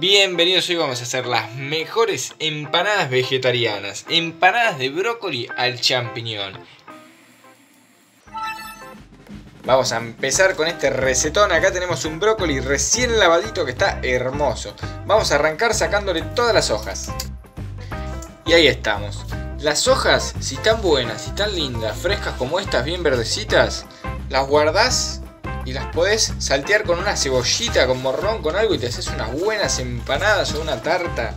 Bienvenidos, hoy vamos a hacer las mejores empanadas vegetarianas. Empanadas de brócoli al champiñón. Vamos a empezar con este recetón. Acá tenemos un brócoli recién lavadito que está hermoso. Vamos a arrancar sacándole todas las hojas. Y ahí estamos. Las hojas, si están buenas, si están lindas, frescas como estas, bien verdecitas, las guardás y las podés saltear con una cebollita, con morrón, con algo y te haces unas buenas empanadas o una tarta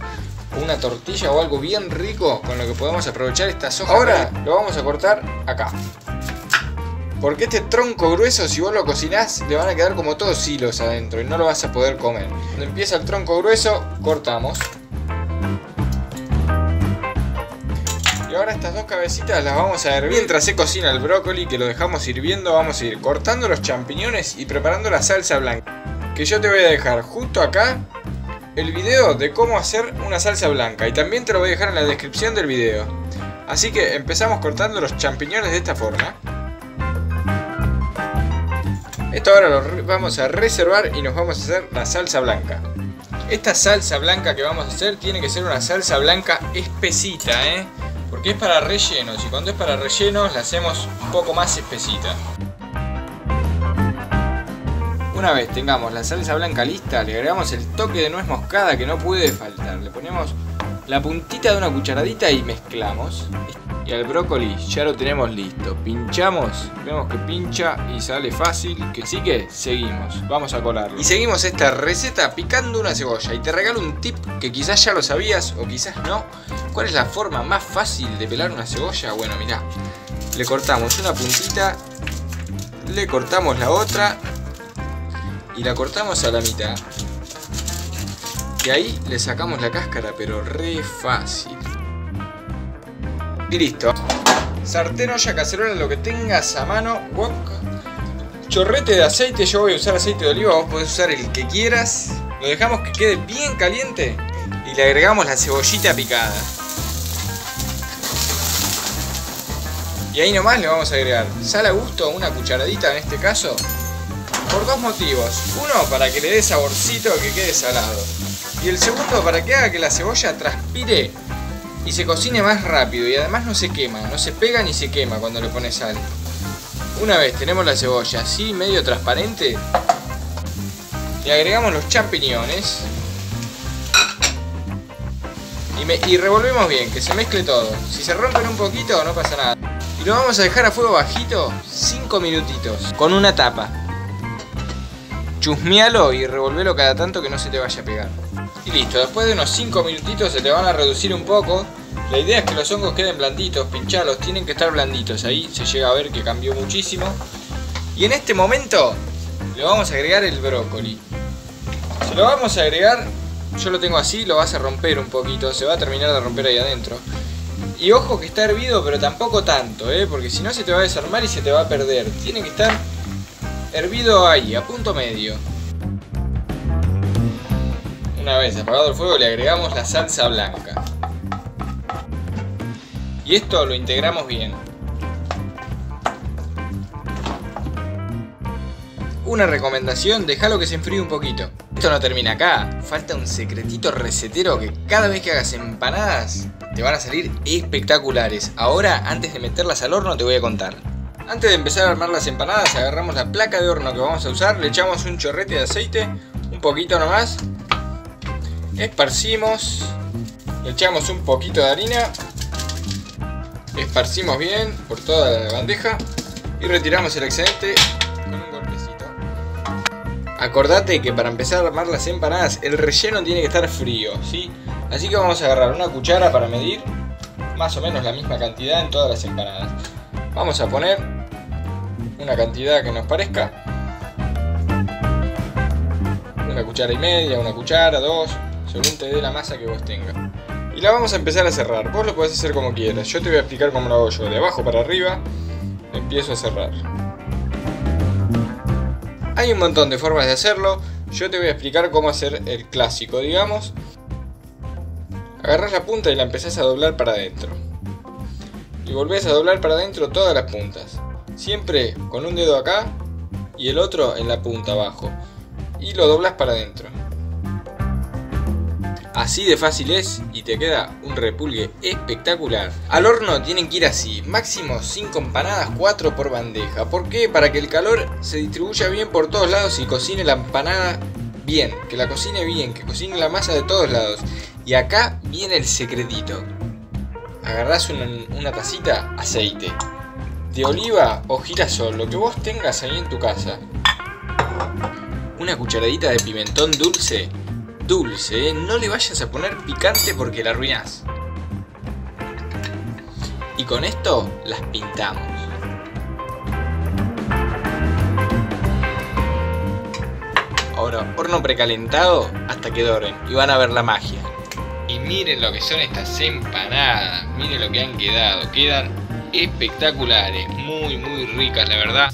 o una tortilla o algo bien rico con lo que podemos aprovechar estas hojas. Ahora lo vamos a cortar acá. Porque este tronco grueso, si vos lo cocinás, le van a quedar como todos hilos adentro y no lo vas a poder comer. Cuando empieza el tronco grueso, cortamos. Y ahora estas dos cabecitas las vamos a hervir. Mientras se cocina el brócoli, que lo dejamos hirviendo, vamos a ir cortando los champiñones y preparando la salsa blanca. Que yo te voy a dejar justo acá el video de cómo hacer una salsa blanca. Y también te lo voy a dejar en la descripción del video. Así que empezamos cortando los champiñones de esta forma. Esto ahora lo vamos a reservar y nos vamos a hacer la salsa blanca. Esta salsa blanca que vamos a hacer tiene que ser una salsa blanca espesita, ¿eh? Porque es para rellenos y cuando es para rellenos la hacemos un poco más espesita. Una vez tengamos la salsa blanca lista, le agregamos el toque de nuez moscada que no puede faltar. Le ponemos la puntita de una cucharadita y mezclamos. Y al brócoli ya lo tenemos listo. Pinchamos, vemos que pincha y sale fácil. Que sí que seguimos, vamos a colarlo. Y seguimos esta receta picando una cebolla. Y te regalo un tip que quizás ya lo sabías o quizás no. ¿Cuál es la forma más fácil de pelar una cebolla? Bueno, mirá. Le cortamos una puntita, le cortamos la otra y la cortamos a la mitad. Y ahí le sacamos la cáscara, pero re fácil. Y listo. Sartén, olla, cacerola, lo que tengas a mano. Chorrete de aceite, yo voy a usar aceite de oliva, vos podés usar el que quieras. Lo dejamos que quede bien caliente y le agregamos la cebollita picada. Y ahí nomás le vamos a agregar sal a gusto, una cucharadita en este caso, por dos motivos. Uno, para que le dé saborcito que quede salado. Y el segundo, para que haga que la cebolla transpire y se cocine más rápido. Y además no se quema, no se pega ni se quema cuando le pones sal. Una vez tenemos la cebolla así, medio transparente, le agregamos los champiñones. Y, y revolvemos bien, que se mezcle todo. Si se rompen un poquito, no pasa nada. Y lo vamos a dejar a fuego bajito 5 minutitos con una tapa. Chusmealo y revolvelo cada tanto que no se te vaya a pegar. Y listo, después de unos 5 minutitos se te van a reducir un poco. La idea es que los hongos queden blanditos, pinchalos, tienen que estar blanditos. Ahí se llega a ver que cambió muchísimo. Y en este momento le vamos a agregar el brócoli. Se lo vamos a agregar, yo lo tengo así, lo vas a romper un poquito, se va a terminar de romper ahí adentro. Y ojo que está hervido, pero tampoco tanto, ¿eh? porque si no se te va a desarmar y se te va a perder. Tiene que estar hervido ahí, a punto medio. Una vez apagado el fuego le agregamos la salsa blanca. Y esto lo integramos bien. Una recomendación, déjalo que se enfríe un poquito. Esto no termina acá, falta un secretito recetero que cada vez que hagas empanadas te van a salir espectaculares. Ahora, antes de meterlas al horno, te voy a contar. Antes de empezar a armar las empanadas, agarramos la placa de horno que vamos a usar, le echamos un chorrete de aceite, un poquito nomás, esparcimos, le echamos un poquito de harina, esparcimos bien por toda la bandeja y retiramos el excedente. Acordate que para empezar a armar las empanadas, el relleno tiene que estar frío, ¿sí? Así que vamos a agarrar una cuchara para medir más o menos la misma cantidad en todas las empanadas. Vamos a poner una cantidad que nos parezca. Una cuchara y media, una cuchara, dos, según te dé la masa que vos tengas. Y la vamos a empezar a cerrar. Vos lo podés hacer como quieras. Yo te voy a explicar cómo lo hago yo. De abajo para arriba empiezo a cerrar. Hay un montón de formas de hacerlo. Yo te voy a explicar cómo hacer el clásico, digamos. Agarrás la punta y la empezás a doblar para adentro. Y volvés a doblar para adentro todas las puntas. Siempre con un dedo acá y el otro en la punta abajo. Y lo doblas para adentro. Así de fácil es y te queda un repulgue espectacular. Al horno tienen que ir así, máximo 5 empanadas, 4 por bandeja. ¿Por qué? Para que el calor se distribuya bien por todos lados y cocine la empanada bien. Que la cocine bien, que cocine la masa de todos lados. Y acá viene el secretito. Agarrás una, una tacita, aceite. De oliva o girasol, lo que vos tengas ahí en tu casa. Una cucharadita de pimentón dulce dulce, ¿eh? no le vayas a poner picante porque la arruinás. Y con esto las pintamos. Ahora, horno precalentado hasta que doren y van a ver la magia. Y miren lo que son estas empanadas, miren lo que han quedado, quedan espectaculares, muy muy ricas la verdad.